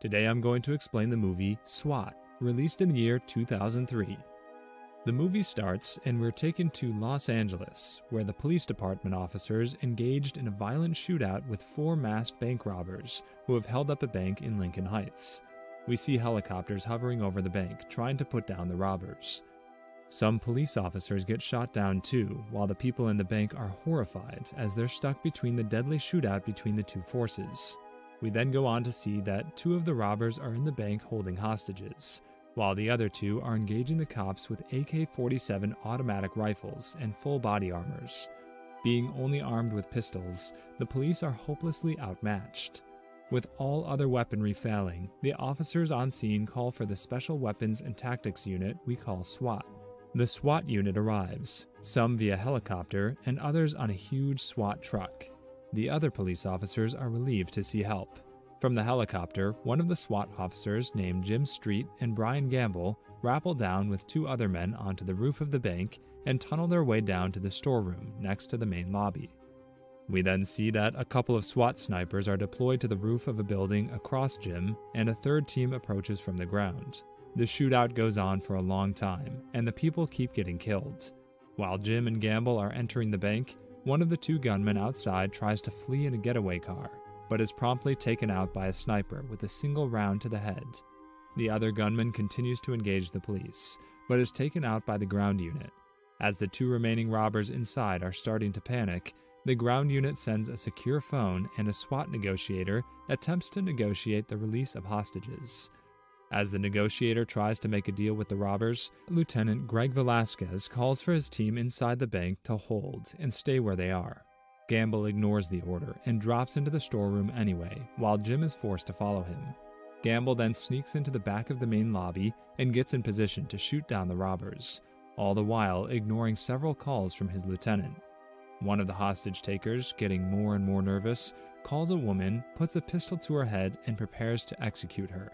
Today I'm going to explain the movie SWAT, released in the year 2003. The movie starts, and we're taken to Los Angeles, where the police department officers engaged in a violent shootout with four masked bank robbers who have held up a bank in Lincoln Heights. We see helicopters hovering over the bank, trying to put down the robbers. Some police officers get shot down too, while the people in the bank are horrified as they're stuck between the deadly shootout between the two forces. We then go on to see that two of the robbers are in the bank holding hostages, while the other two are engaging the cops with AK 47 automatic rifles and full body armors. Being only armed with pistols, the police are hopelessly outmatched. With all other weaponry failing, the officers on scene call for the Special Weapons and Tactics Unit we call SWAT. The SWAT unit arrives, some via helicopter and others on a huge SWAT truck. The other police officers are relieved to see help. From the helicopter, one of the SWAT officers named Jim Street and Brian Gamble rappel down with two other men onto the roof of the bank and tunnel their way down to the storeroom next to the main lobby. We then see that a couple of SWAT snipers are deployed to the roof of a building across Jim, and a third team approaches from the ground. The shootout goes on for a long time, and the people keep getting killed. While Jim and Gamble are entering the bank, one of the two gunmen outside tries to flee in a getaway car, but is promptly taken out by a sniper with a single round to the head. The other gunman continues to engage the police, but is taken out by the ground unit. As the two remaining robbers inside are starting to panic, the ground unit sends a secure phone and a SWAT negotiator attempts to negotiate the release of hostages. As the negotiator tries to make a deal with the robbers, Lieutenant Greg Velasquez calls for his team inside the bank to hold and stay where they are. Gamble ignores the order and drops into the storeroom anyway, while Jim is forced to follow him. Gamble then sneaks into the back of the main lobby and gets in position to shoot down the robbers, all the while ignoring several calls from his lieutenant. One of the hostage takers, getting more and more nervous, calls a woman, puts a pistol to her head, and prepares to execute her.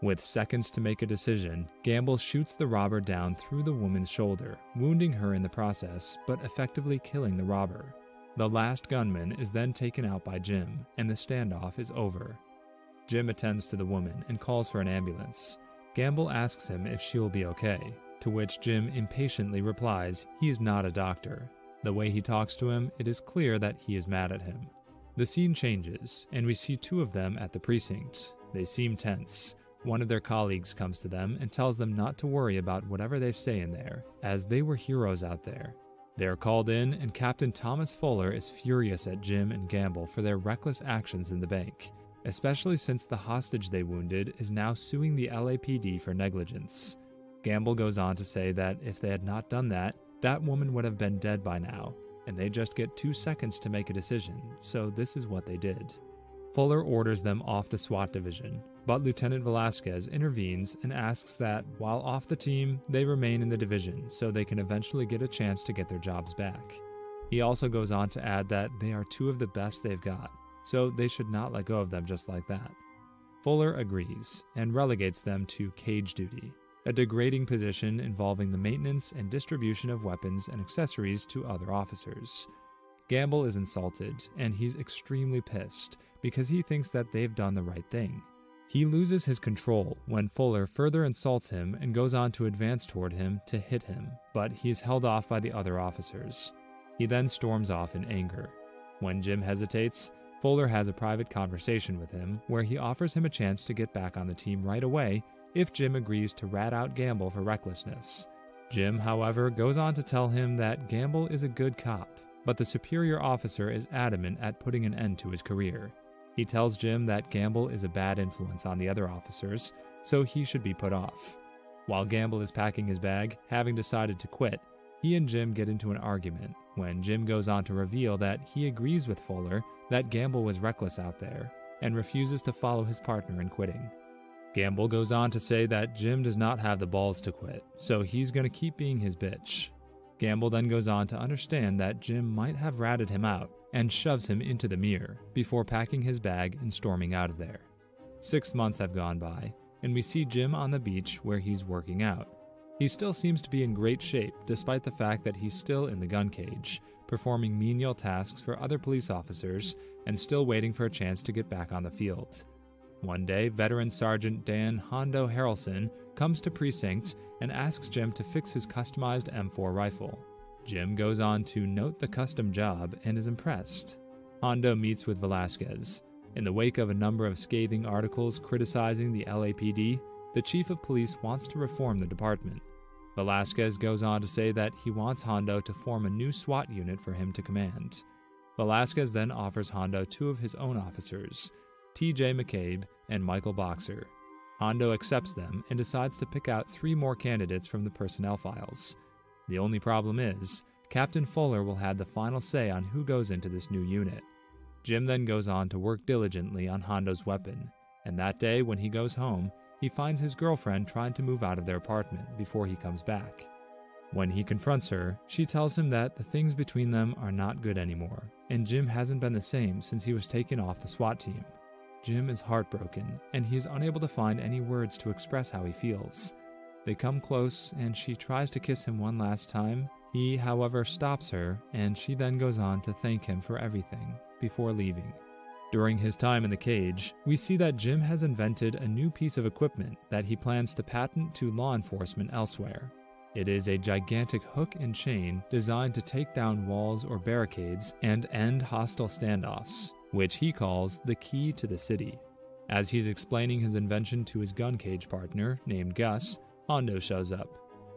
With seconds to make a decision, Gamble shoots the robber down through the woman's shoulder, wounding her in the process, but effectively killing the robber. The last gunman is then taken out by Jim, and the standoff is over. Jim attends to the woman and calls for an ambulance. Gamble asks him if she'll be okay, to which Jim impatiently replies he is not a doctor. The way he talks to him, it is clear that he is mad at him. The scene changes, and we see two of them at the precinct. They seem tense. One of their colleagues comes to them and tells them not to worry about whatever they say in there, as they were heroes out there. They are called in, and Captain Thomas Fuller is furious at Jim and Gamble for their reckless actions in the bank, especially since the hostage they wounded is now suing the LAPD for negligence. Gamble goes on to say that if they had not done that, that woman would have been dead by now, and they just get two seconds to make a decision, so this is what they did. Fuller orders them off the SWAT division, but Lieutenant Velasquez intervenes and asks that, while off the team, they remain in the division so they can eventually get a chance to get their jobs back. He also goes on to add that they are two of the best they've got, so they should not let go of them just like that. Fuller agrees and relegates them to cage duty, a degrading position involving the maintenance and distribution of weapons and accessories to other officers. Gamble is insulted, and he's extremely pissed because he thinks that they've done the right thing. He loses his control when Fuller further insults him and goes on to advance toward him to hit him, but he is held off by the other officers. He then storms off in anger. When Jim hesitates, Fuller has a private conversation with him where he offers him a chance to get back on the team right away if Jim agrees to rat out Gamble for recklessness. Jim, however, goes on to tell him that Gamble is a good cop, but the superior officer is adamant at putting an end to his career. He tells Jim that Gamble is a bad influence on the other officers, so he should be put off. While Gamble is packing his bag, having decided to quit, he and Jim get into an argument when Jim goes on to reveal that he agrees with Fuller that Gamble was reckless out there and refuses to follow his partner in quitting. Gamble goes on to say that Jim does not have the balls to quit, so he's going to keep being his bitch. Gamble then goes on to understand that Jim might have ratted him out and shoves him into the mirror before packing his bag and storming out of there. Six months have gone by, and we see Jim on the beach where he's working out. He still seems to be in great shape despite the fact that he's still in the gun cage, performing menial tasks for other police officers and still waiting for a chance to get back on the field. One day, veteran Sergeant Dan Hondo Harrelson comes to precinct and asks Jim to fix his customized M4 rifle. Jim goes on to note the custom job and is impressed. Hondo meets with Velasquez. In the wake of a number of scathing articles criticizing the LAPD, the chief of police wants to reform the department. Velasquez goes on to say that he wants Hondo to form a new SWAT unit for him to command. Velasquez then offers Hondo two of his own officers, TJ McCabe and Michael Boxer. Hondo accepts them and decides to pick out three more candidates from the personnel files. The only problem is, Captain Fuller will have the final say on who goes into this new unit. Jim then goes on to work diligently on Hondo's weapon, and that day when he goes home, he finds his girlfriend trying to move out of their apartment before he comes back. When he confronts her, she tells him that the things between them are not good anymore, and Jim hasn't been the same since he was taken off the SWAT team. Jim is heartbroken, and he is unable to find any words to express how he feels. They come close, and she tries to kiss him one last time. He, however, stops her, and she then goes on to thank him for everything before leaving. During his time in the cage, we see that Jim has invented a new piece of equipment that he plans to patent to law enforcement elsewhere. It is a gigantic hook and chain designed to take down walls or barricades and end hostile standoffs, which he calls the key to the city. As he's explaining his invention to his gun cage partner, named Gus, Hondo shows up.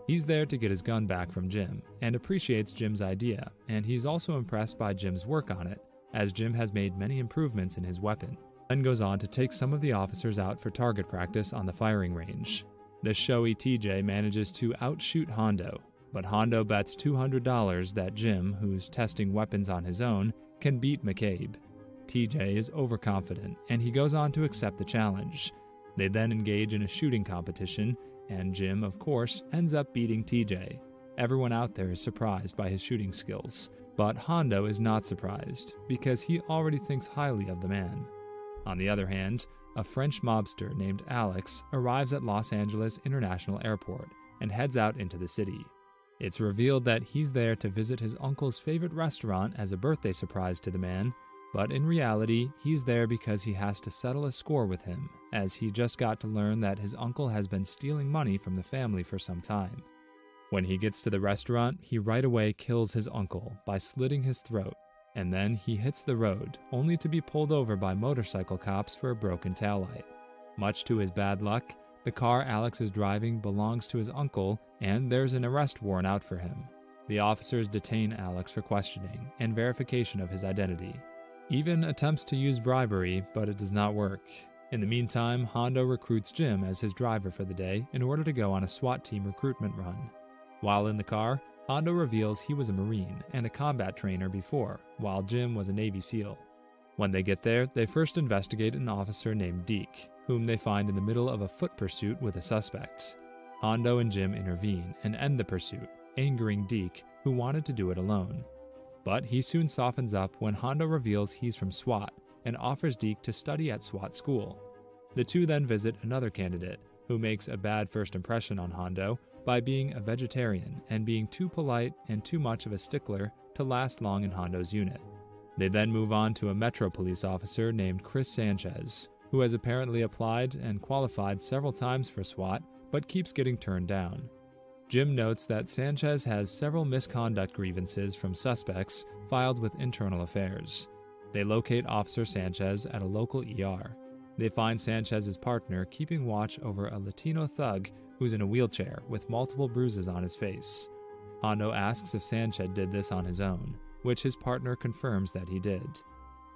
He's there to get his gun back from Jim and appreciates Jim's idea, and he's also impressed by Jim's work on it as Jim has made many improvements in his weapon. Then goes on to take some of the officers out for target practice on the firing range. The showy TJ manages to outshoot Hondo, but Hondo bets $200 that Jim, who's testing weapons on his own, can beat McCabe. TJ is overconfident, and he goes on to accept the challenge. They then engage in a shooting competition, and Jim, of course, ends up beating TJ. Everyone out there is surprised by his shooting skills. But Hondo is not surprised, because he already thinks highly of the man. On the other hand, a French mobster named Alex arrives at Los Angeles International Airport and heads out into the city. It's revealed that he's there to visit his uncle's favorite restaurant as a birthday surprise to the man, but in reality, he's there because he has to settle a score with him, as he just got to learn that his uncle has been stealing money from the family for some time. When he gets to the restaurant, he right away kills his uncle by slitting his throat, and then he hits the road, only to be pulled over by motorcycle cops for a broken taillight. Much to his bad luck, the car Alex is driving belongs to his uncle, and there's an arrest warrant out for him. The officers detain Alex for questioning and verification of his identity. Even attempts to use bribery, but it does not work. In the meantime, Hondo recruits Jim as his driver for the day in order to go on a SWAT team recruitment run. While in the car, Hondo reveals he was a Marine and a combat trainer before, while Jim was a Navy SEAL. When they get there, they first investigate an officer named Deke, whom they find in the middle of a foot pursuit with the suspects. Hondo and Jim intervene and end the pursuit, angering Deke, who wanted to do it alone. But he soon softens up when Hondo reveals he's from SWAT and offers Deke to study at SWAT school. The two then visit another candidate, who makes a bad first impression on Hondo by being a vegetarian and being too polite and too much of a stickler to last long in Hondo's unit. They then move on to a Metro police officer named Chris Sanchez, who has apparently applied and qualified several times for SWAT but keeps getting turned down. Jim notes that Sanchez has several misconduct grievances from suspects filed with Internal Affairs. They locate Officer Sanchez at a local ER. They find Sanchez's partner keeping watch over a Latino thug who's in a wheelchair with multiple bruises on his face. Hondo asks if Sanchez did this on his own, which his partner confirms that he did.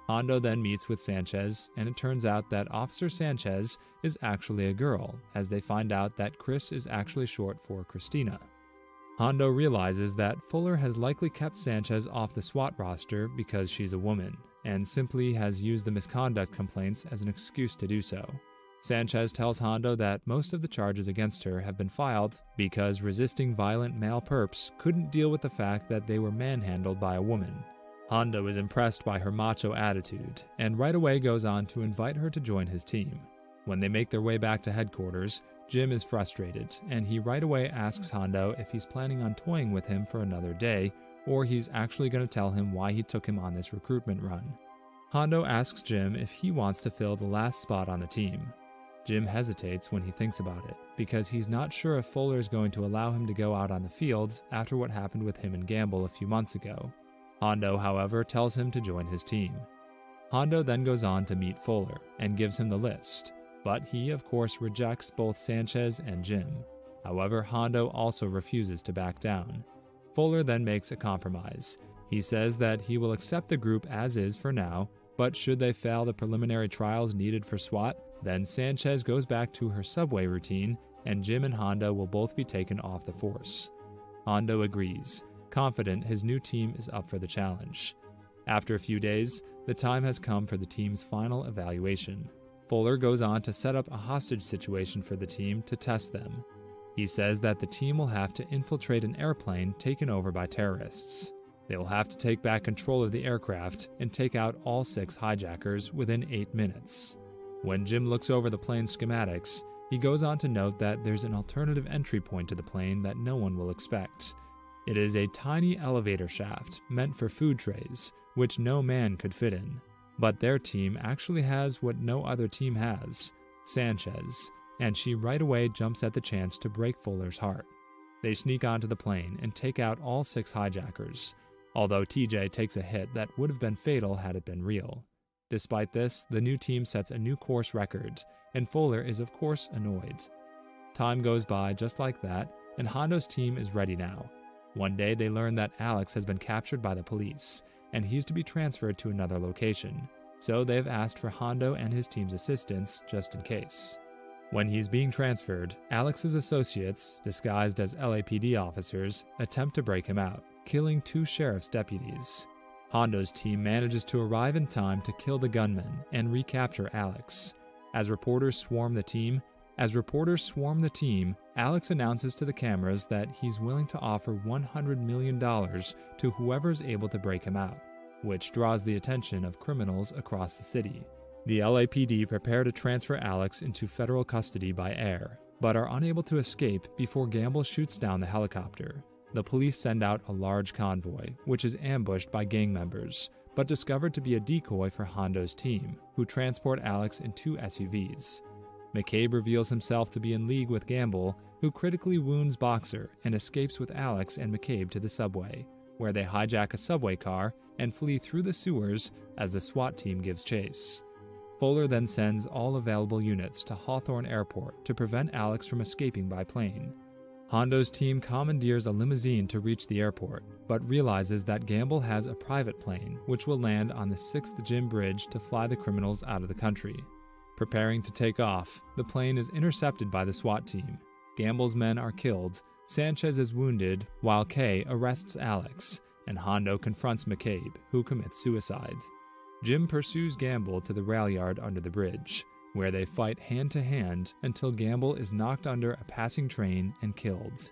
Hondo then meets with Sanchez, and it turns out that Officer Sanchez is actually a girl, as they find out that Chris is actually short for Christina. Hondo realizes that Fuller has likely kept Sanchez off the SWAT roster because she's a woman, and simply has used the misconduct complaints as an excuse to do so. Sanchez tells Hondo that most of the charges against her have been filed because resisting violent male perps couldn't deal with the fact that they were manhandled by a woman. Hondo is impressed by her macho attitude and right away goes on to invite her to join his team. When they make their way back to headquarters, Jim is frustrated and he right away asks Hondo if he's planning on toying with him for another day or he's actually going to tell him why he took him on this recruitment run. Hondo asks Jim if he wants to fill the last spot on the team. Jim hesitates when he thinks about it, because he's not sure if Fuller is going to allow him to go out on the fields after what happened with him and Gamble a few months ago. Hondo, however, tells him to join his team. Hondo then goes on to meet Fuller and gives him the list, but he, of course, rejects both Sanchez and Jim. However, Hondo also refuses to back down. Fuller then makes a compromise. He says that he will accept the group as is for now, but should they fail the preliminary trials needed for SWAT, then Sanchez goes back to her subway routine and Jim and Hondo will both be taken off the force. Hondo agrees, confident his new team is up for the challenge. After a few days, the time has come for the team's final evaluation. Fuller goes on to set up a hostage situation for the team to test them. He says that the team will have to infiltrate an airplane taken over by terrorists. They will have to take back control of the aircraft and take out all six hijackers within eight minutes. When Jim looks over the plane's schematics, he goes on to note that there's an alternative entry point to the plane that no one will expect. It is a tiny elevator shaft meant for food trays, which no man could fit in. But their team actually has what no other team has Sanchez, and she right away jumps at the chance to break Fuller's heart. They sneak onto the plane and take out all six hijackers, although TJ takes a hit that would have been fatal had it been real. Despite this, the new team sets a new course record, and Fuller is, of course, annoyed. Time goes by just like that, and Hondo's team is ready now. One day, they learn that Alex has been captured by the police, and he's to be transferred to another location, so they've asked for Hondo and his team's assistance just in case. When he's being transferred, Alex's associates, disguised as LAPD officers, attempt to break him out, killing two sheriff's deputies. Hondo's team manages to arrive in time to kill the gunman and recapture Alex. As reporters swarm the team, as reporters swarm the team, Alex announces to the cameras that he's willing to offer $100 million to whoever's able to break him out, which draws the attention of criminals across the city. The LAPD prepare to transfer Alex into federal custody by air, but are unable to escape before Gamble shoots down the helicopter. The police send out a large convoy, which is ambushed by gang members, but discovered to be a decoy for Hondo's team, who transport Alex in two SUVs. McCabe reveals himself to be in league with Gamble, who critically wounds Boxer and escapes with Alex and McCabe to the subway, where they hijack a subway car and flee through the sewers as the SWAT team gives chase. Fuller then sends all available units to Hawthorne Airport to prevent Alex from escaping by plane. Hondo's team commandeers a limousine to reach the airport, but realizes that Gamble has a private plane which will land on the 6th Jim Bridge to fly the criminals out of the country. Preparing to take off, the plane is intercepted by the SWAT team. Gamble's men are killed, Sanchez is wounded, while Kay arrests Alex, and Hondo confronts McCabe, who commits suicide. Jim pursues Gamble to the rail yard under the bridge, where they fight hand to hand until Gamble is knocked under a passing train and killed.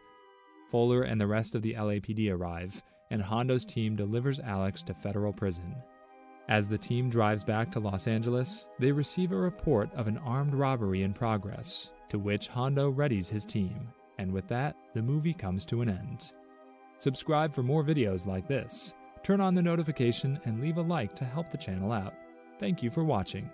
Fuller and the rest of the LAPD arrive, and Hondo's team delivers Alex to federal prison. As the team drives back to Los Angeles, they receive a report of an armed robbery in progress, to which Hondo readies his team, and with that, the movie comes to an end. Subscribe for more videos like this turn on the notification, and leave a like to help the channel out. Thank you for watching.